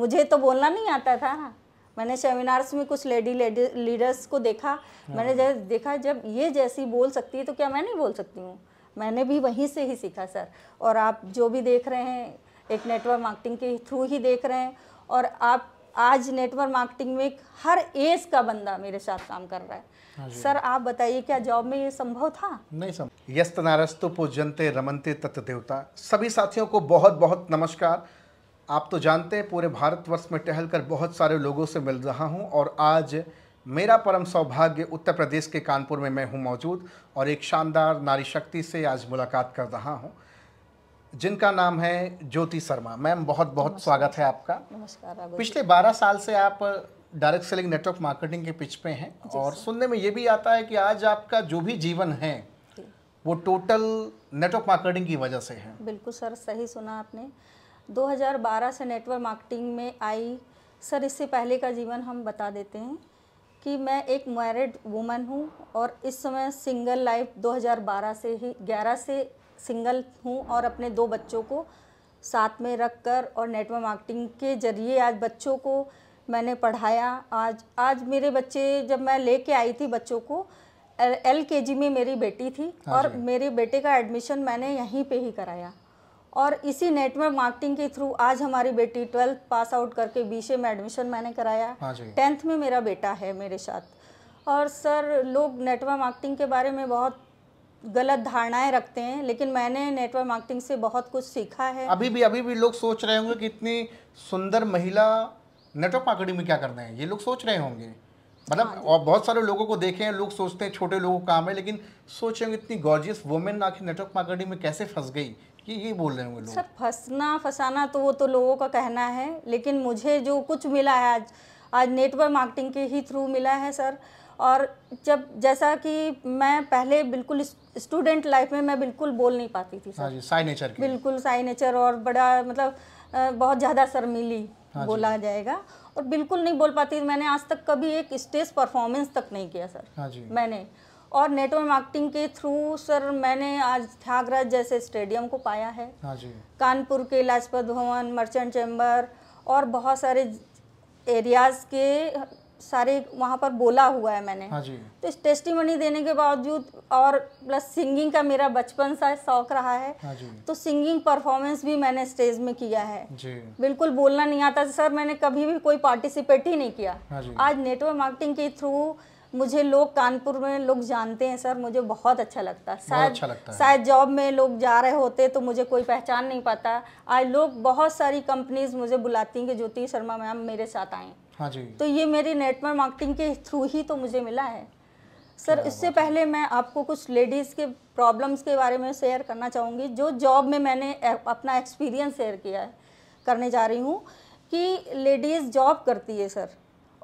मुझे तो बोलना नहीं आता था ना। मैंने सेमिनार्स में कुछ लेडी लेडी लीडर्स को देखा। मैंने जब देखा जब ये जैसी बोल सकती है तो क्या मैं नहीं बोल सकती हूँ? मैंने भी वहीं से ही सीखा सर। और आप जो भी देख रहे हैं एक नेटवर्क मार्केटिंग के थ्रू ही देख रहे हैं और आप आज नेटवर्क मार्केटिंग में हर एज का बंदा मेरे साथ काम कर रहा है। सर आप बताइए क्या जॉब में ये संभव था? नहीं सम यस्त नारस्तु पूजनते रमनते तत् देवता। सभी साथियों को बहुत बहुत नमस्कार। आप तो जानते हैं पूरे भारतवर्ष में टहल कर बहुत सारे लोगों से मिल रहा हूँ और आज मेरा परम सौभाग्य उत्तर प्रदेश के कानपुर में मैं हूँ मौजूद और एक शानदार नारी शक्ति से आज मुलाकात कर रहा हूँ जिनका नाम है ज्योति शर्मा। मैम बहुत बहुत स्वागत है आपका। नमस्कार पिछले 12 साल से आप डायरेक्ट सेलिंग नेटवर्क मार्केटिंग के पिच पे हैं और सुनने में ये भी आता है कि आज आपका जो भी जीवन है वो टोटल नेटवर्क मार्केटिंग की वजह से है। बिल्कुल सर सही सुना आपने। 2012 से नेटवर्क मार्केटिंग में आई। सर इससे पहले का जीवन हम बता देते हैं कि मैं एक मैरिड वुमन हूँ और इस समय सिंगल लाइफ 2012 से ही 11 से सिंगल हूँ और अपने दो बच्चों को साथ में रख कर और नेटवर्क मार्केटिंग के ज़रिए आज बच्चों को मैंने पढ़ाया। आज आज मेरे बच्चे जब मैं लेके आई थी बच्चों को एल के जी में मेरी बेटी थी और मेरे बेटे का एडमिशन मैंने यहीं पे ही कराया। और इसी नेटवर्क मार्केटिंग के थ्रू आज हमारी बेटी ट्वेल्थ पास आउट करके बीशे में एडमिशन मैंने कराया। हाँ टेंथ में मेरा बेटा है मेरे साथ। और सर लोग नेटवर्क मार्केटिंग के बारे में बहुत गलत धारणाएँ रखते हैं लेकिन मैंने नेटवर्क मार्केटिंग से बहुत कुछ सीखा है। अभी भी अभी भी लोग सोच रहे होंगे कि इतनी सुंदर महिला नेटवर्क मार्केटिंग में क्या करना है? ये लोग सोच रहे होंगे। मतलब और बहुत सारे लोगों को देखे हैं लोग सोचते हैं छोटे लोगों का काम है लेकिन सोच रहे होंगे इतनी गॉर्जियस वुमेन आखिर नेटवर्क मार्केटिंग में कैसे फंस गई? ये ये बोल रहे होंगे लोग? सर फंसना फंसाना तो वो तो लोगों का कहना है लेकिन मुझे जो कुछ मिला है आज आज नेटवर्क मार्केटिंग के ही थ्रू मिला है सर। और जब जैसा कि मैं पहले बिल्कुल स्टूडेंट लाइफ में मैं बिल्कुल बोल नहीं पाती थी हाँ सर। साई नेचर की बिल्कुल साई नेचर और बड़ा मतलब बहुत ज़्यादा शर्मीली बोला जाएगा। और बिल्कुल नहीं बोल पाती मैंने आज तक कभी एक स्टेज परफॉर्मेंस तक नहीं किया सर। हाँ जी। मैंने। और नेटवर्क मार्केटिंग के थ्रू सर मैंने आज त्यागराज जैसे स्टेडियम को पाया है। हाँ जी। कानपुर के लाजपत भवन मर्चेंट चैम्बर और बहुत सारे एरियाज़ के सारे वहाँ पर बोला हुआ है मैंने। हाँ जी। तो इस टेस्टिमनी देने के बावजूद और प्लस सिंगिंग का मेरा बचपन सा शौक रहा है हाँ जी। तो सिंगिंग परफॉर्मेंस भी मैंने स्टेज में किया है। जी। बिल्कुल बोलना नहीं आता सर मैंने कभी भी कोई पार्टिसिपेट ही नहीं किया। हाँ जी। आज नेटवर्क मार्केटिंग के थ्रू मुझे लोग कानपुर में लोग जानते हैं सर मुझे बहुत अच्छा लगता। है शायद अच्छा लगता है। शायद जॉब में लोग जा रहे होते तो मुझे कोई पहचान नहीं पाता। आज लोग बहुत सारी कंपनीज़ मुझे बुलाती हैं कि ज्योति शर्मा मैम मेरे साथ आएँ। हाँ जी। तो ये मेरी नेटवर्क मार्केटिंग के थ्रू ही तो मुझे मिला है। सर इससे पहले मैं आपको कुछ लेडीज़ के प्रॉब्लम्स के बारे में शेयर करना चाहूँगी जो जॉब में मैंने अपना एक्सपीरियंस शेयर किया है करने जा रही हूँ कि लेडीज़ जॉब करती है सर।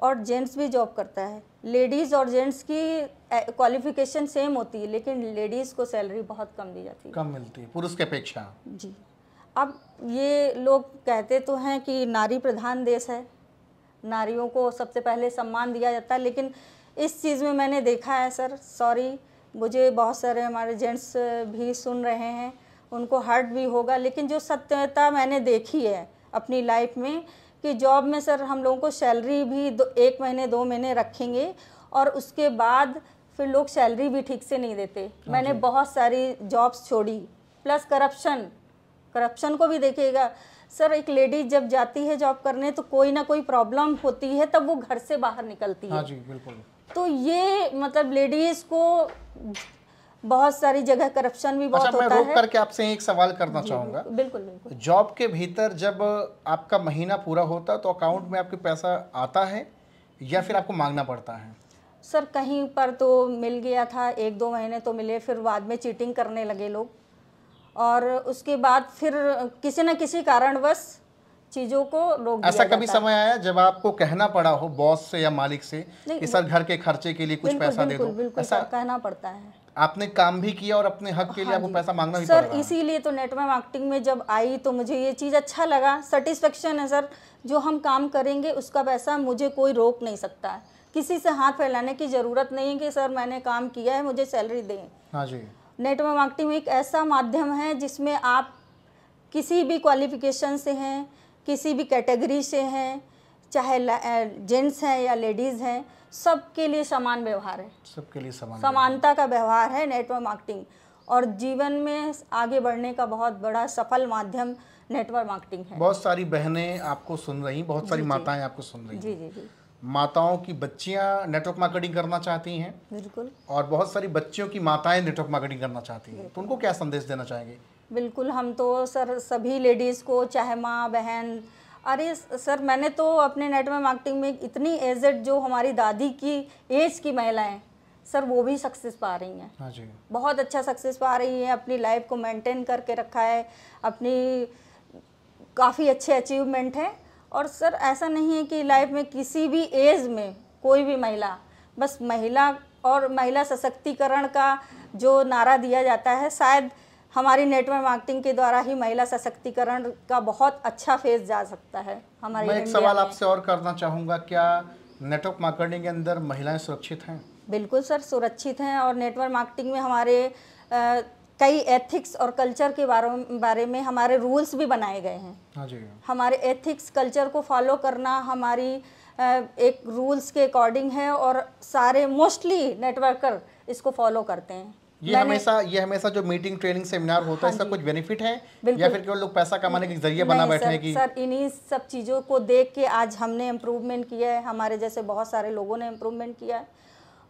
और जेंट्स भी जॉब करता है। लेडीज़ और जेंट्स की क्वालिफिकेशन सेम होती है लेकिन लेडीज़ को सैलरी बहुत कम दी जाती है। कम मिलती है पुरुष की अपेक्षा। जी। अब ये लोग कहते तो हैं कि नारी प्रधान देश है। नारियों को सबसे पहले सम्मान दिया जाता है लेकिन इस चीज़ में मैंने देखा है सर सॉरी मुझे बहुत सारे हमारे जेंट्स भी सुन रहे हैं उनको हर्ट भी होगा लेकिन जो सत्यता मैंने देखी है अपनी लाइफ में कि जॉब में सर हम लोगों को सैलरी भी दो एक महीने दो महीने रखेंगे और उसके बाद फिर लोग सैलरी भी ठीक से नहीं देते। मैंने बहुत सारी जॉब्स छोड़ी प्लस करप्शन करप्शन को भी देखिएगा। सर एक लेडी जब जाती है जॉब करने तो कोई ना कोई प्रॉब्लम होती है तब वो घर से बाहर निकलती है। हाँ जी बिल्कुल। तो ये मतलब लेडीज़ को बहुत सारी जगह करप्शन भी बहुत अच्छा मैं होता रोक है। करके आपसे एक सवाल करना चाहूँगा। बिल्कुल बिल्कुल जॉब के भीतर जब आपका महीना पूरा होता तो अकाउंट में आपके पैसा आता है या फिर आपको मांगना पड़ता है? सर कहीं पर तो मिल गया था एक दो महीने तो मिले फिर बाद में चीटिंग करने लगे लोग। और उसके बाद फिर किसी न किसी कारणवश चीज़ों को रोक ऐसा कभी समय आया जब आपको कहना पड़ा हो बॉस से या मालिक से कि सर घर के खर्चे के लिए कुछ पैसा दे दो? ऐसा कहना पड़ता है। आपने काम भी किया और अपने हक के लिए आपको पैसा मांगना भी पड़ सर इसीलिए तो नेटवर्क मार्केटिंग में जब आई तो मुझे ये चीज़ अच्छा लगा। सेटिस्फेक्शन है सर जो हम काम करेंगे उसका पैसा मुझे कोई रोक नहीं सकता है। किसी से हाथ फैलाने की ज़रूरत नहीं है कि सर मैंने काम किया है मुझे सैलरी दें। हाँ जी। नेटवर्क मार्केटिंग एक ऐसा माध्यम है जिसमें आप किसी भी क्वालिफिकेशन से हैं किसी भी कैटेगरी से हैं चाहे जेंट्स हैं या लेडीज़ हैं सबके लिए समान व्यवहार है। सबके लिए समान समानता का व्यवहार है नेटवर्क मार्केटिंग। और जीवन में आगे बढ़ने का बहुत बड़ा सफल माध्यम नेटवर्क मार्केटिंग है। बहुत सारी बहनें आपको सुन रही बहुत सारी माताएँ आपको सुन रही जी जी जी। माताओं की बच्चियाँ नेटवर्क मार्केटिंग करना चाहती हैं। बिल्कुल। और बहुत सारी बच्चियों की माताएँ नेटवर्क मार्केटिंग करना चाहती हैं। तो उनको क्या संदेश देना चाहेंगे? बिल्कुल हम तो सर सभी लेडीज़ को चाहे माँ बहन अरे सर मैंने तो अपने नेटवर्क मार्केटिंग में इतनी एजेड जो हमारी दादी की एज की महिलाएँ सर वो भी सक्सेस पा रही हैं। हाँ जी। बहुत अच्छा सक्सेस पा रही हैं अपनी लाइफ को मेंटेन करके रखा है अपनी काफ़ी अच्छे अचीवमेंट हैं। और सर ऐसा नहीं है कि लाइफ में किसी भी एज में कोई भी महिला बस महिला और महिला सशक्तिकरण का जो नारा दिया जाता है शायद हमारी नेटवर्क मार्केटिंग के द्वारा ही महिला सशक्तिकरण का बहुत अच्छा फ़ेज़ जा सकता है हमारे मैं एक सवाल आपसे और करना चाहूँगा क्या नेटवर्क मार्केटिंग के अंदर महिलाएँ सुरक्षित हैं? बिल्कुल सर सुरक्षित हैं और नेटवर्क मार्केटिंग में हमारे अ, कई एथिक्स और कल्चर के बारे बारे में हमारे रूल्स भी बनाए गए हैं। हाँ जी। हमारे एथिक्स कल्चर को फॉलो करना हमारी एक रूल्स के अकॉर्डिंग है और सारे मोस्टली नेटवर्कर इसको फॉलो करते हैं। ये हमेशा ये हमेशा जो मीटिंग ट्रेनिंग सेमिनार होता है इसका कुछ बेनिफिट है? या फिर केवल लोग पैसा कमाने के ज़रिए बना बैठने की? सर इन्हीं सब चीज़ों को देख के आज हमने इम्प्रूवमेंट किया है। हमारे जैसे बहुत सारे लोगों ने इम्प्रूवमेंट किया है।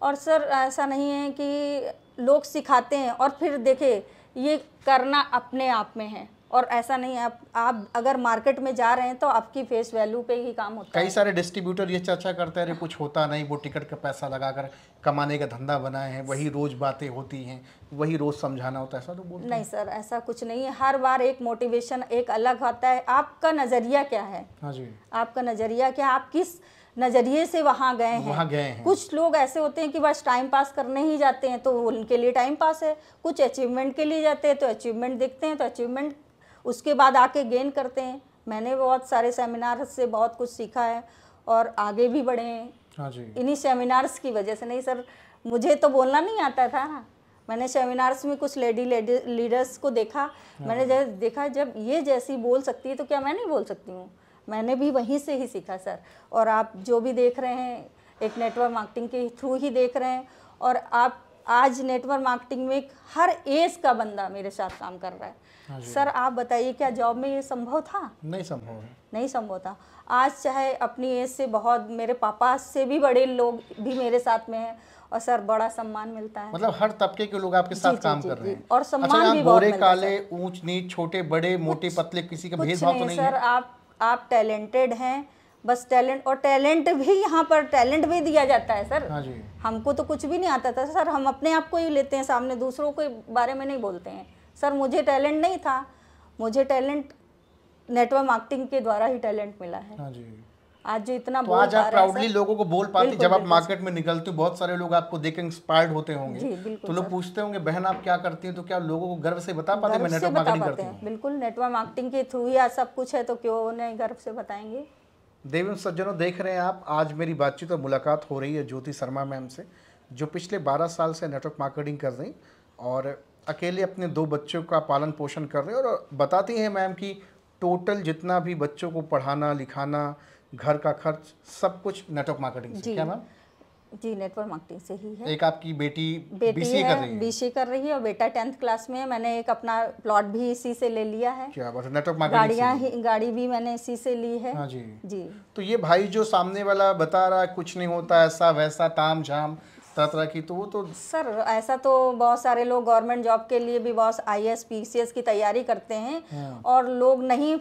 और सर ऐसा नहीं है कि लोग सिखाते हैं और फिर देखे ये करना अपने आप में है। और ऐसा नहीं आप आप अगर मार्केट में जा रहे हैं तो आपकी फेस वैल्यू पे ही काम होता है। कई सारे डिस्ट्रीब्यूटर ये चर्चा करते हैं अरे कुछ होता नहीं वो टिकट का पैसा लगाकर कमाने का धंधा बनाए हैं वही रोज बातें होती हैं वही रोज समझाना होता है ऐसा तो बोलते नहीं सर ऐसा कुछ नहीं है। हर बार एक मोटिवेशन एक अलग होता है। आपका नज़रिया क्या है? हाँ जी। आपका नज़रिया क्या आप किस नज़रिए से वहाँ गए हैं? वहाँ गए हैं। कुछ लोग ऐसे होते हैं कि बस टाइम पास करने ही जाते हैं तो उनके लिए टाइम पास है। कुछ अचीवमेंट के लिए जाते हैं तो अचीवमेंट देखते हैं तो अचीवमेंट उसके बाद आके गेन करते हैं। मैंने बहुत सारे सेमिनार से बहुत कुछ सीखा है और आगे भी बढ़े हैं। हाँ इन्हीं सेमिनार्स की वजह से नहीं सर मुझे तो बोलना नहीं आता था। ना मैंने सेमिनार्स में कुछ लेडी लेडी लीडर्स को देखा। मैंने जैसे देखा जब ये जैसी बोल सकती है तो क्या मैं नहीं बोल सकती हूँ? मैंने भी वहीं से ही सीखा सर। और आप जो भी देख रहे हैं एक नेटवर्क मार्केटिंग के थ्रू ही देख रहे हैं। और आप आज नेटवर्क मार्केटिंग में हर एज का बंदा मेरे साथ काम कर रहा है। सर आप बताइए क्या जॉब में ये संभव था? नहीं संभव है। नहीं संभव था। आज चाहे अपनी एज से बहुत मेरे पापा से भी बड़े लोग भी मेरे साथ में हैं और सर बड़ा सम्मान मिलता है। मतलब हर तबके के लोग आपके साथ जी, काम जी, कर रहे हैं। और अच्छा सम्मान भी बहुत गोरे काले ऊंच नीच छोटे बड़े मोटे पतले किसी का भेदभाव तो नहीं नहीं सर आप आप टैलेंटेड हैं। बस टैलेंट और टैलेंट भी यहाँ पर टैलेंट भी दिया जाता है सर। हाँ जी। हमको तो कुछ भी नहीं आता था सर। हम अपने आप को ही लेते हैं सामने दूसरों के बारे में नहीं बोलते हैं। सर मुझे टैलेंट नहीं था। मुझे टैलेंट नेटवर्क मार्केटिंग के द्वारा ही टैलेंट मिला है। हाँ जी। आज जो इतना तो आज आप प्राउडली लोगों को बोल पाती जब आप मार्केट में निकलते हो बहुत सारे लोग आपको देख इंस्पायर्ड होते होंगे। तो लोग पूछते होंगे बहन आप क्या करती हैं? तो क्या लोगों को गर्व से बता पाते हैं, मैं नेटवर्क मार्केटिंग करती हूँ। बिल्कुल नेटवर्क मार्केटिंग के थ्रू ही आज सब कुछ है तो क्यों नहीं गर्व से बताएँगे? देवेंद्र सज्जनों देख रहे हैं आप आज मेरी बातचीत और मुलाकात हो रही है ज्योति शर्मा मैम से जो पिछले 12 साल से नेटवर्क मार्केटिंग कर रही और अकेले अपने दो बच्चों का पालन पोषण कर रहे हैं और बताती हैं मैम कि टोटल जितना भी बच्चों को पढ़ाना लिखाना घर का खर्च सब कुछ नेटवर्क मार्केटिंग से। क्या मैम जी नेटवर्क मार्केटिंग से ही है। एक आपकी बेटी बेटी बीसीए कर रही है। है बीसी कर रही है और बेटा टेंथ क्लास में है। मैंने एक अपना प्लॉट भी इसी से ले लिया है। क्या बात है नेटवर्क मार्केटिंग गाड़ियाँ ही। गाड़ी भी मैंने इसी से ली है। हाँ जी। जी। तो ये भाई जो सामने वाला बता रहा है कुछ नहीं होता ऐसा वैसा ताम झाम तरह तरह की तो वो तो सर ऐसा तो बहुत सारे लोग गवर्नमेंट जॉब के लिए भी बहुत I S P C S की तैयारी करते हैं और लोग नहीं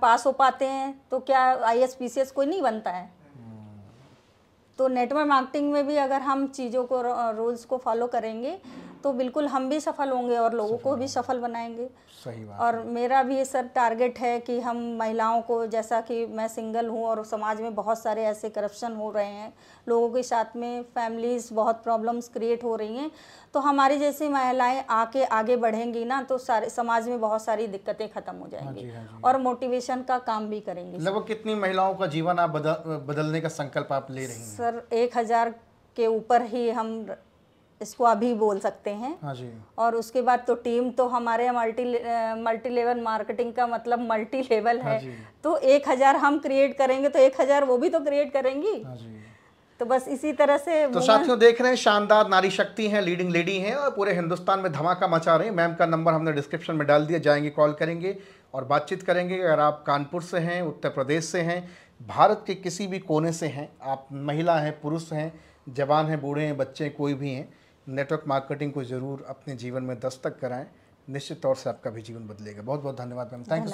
पास हो पाते हैं तो क्या I S P C S कोई नहीं बनता है? तो नेटवर्क मार्केटिंग में भी अगर हम चीज़ों को रूल्स को फॉलो करेंगे तो बिल्कुल हम भी सफल होंगे और लोगों को भी सफल बनाएँगे। सही बात और मेरा भी सर टारगेट है कि हम महिलाओं को जैसा कि मैं सिंगल हूँ और समाज में बहुत सारे ऐसे करप्शन हो रहे हैं लोगों के साथ में फैमिलीज़ बहुत प्रॉब्लम्स क्रिएट हो रही हैं तो हमारी जैसी महिलाएँ आके आगे बढ़ेंगी ना तो सारे समाज में बहुत सारी दिक्कतें खत्म हो जाएँगी। हाँ जी। और मोटिवेशन का काम भी करेंगे। लगभग कितनी महिलाओं का जीवन आप बदल बदलने का संकल्प आप ले रही हैं? सर एक हज़ार के ऊपर ही हम इसको अभी बोल सकते हैं। हाँ जी। और उसके बाद तो टीम तो हमारे मल्टी मल्टी लेवल मार्केटिंग का मतलब मल्टी लेवल हाँ है। जी। तो एक हज़ार हम क्रिएट करेंगे तो एक हज़ार वो भी तो क्रिएट करेंगी। हाँ जी। तो बस इसी तरह से तो साथियों देख रहे हैं शानदार नारी शक्ति हैं लीडिंग लेडी हैं और पूरे हिंदुस्तान में धमाका मचा रहे हैं। मैम का नंबर हमने डिस्क्रिप्शन में डाल दिया जाएँगे कॉल करेंगे और बातचीत करेंगे। अगर आप कानपुर से हैं उत्तर प्रदेश से हैं भारत के किसी भी कोने से हैं आप महिला हैं पुरुष हैं जवान हैं बूढ़े हैं बच्चे हैं कोई भी हैं नेटवर्क मार्केटिंग को ज़रूर अपने जीवन में दस्तक कराएँ। निश्चित तौर से आपका भी जीवन बदलेगा। बहुत बहुत धन्यवाद मैम। Thank you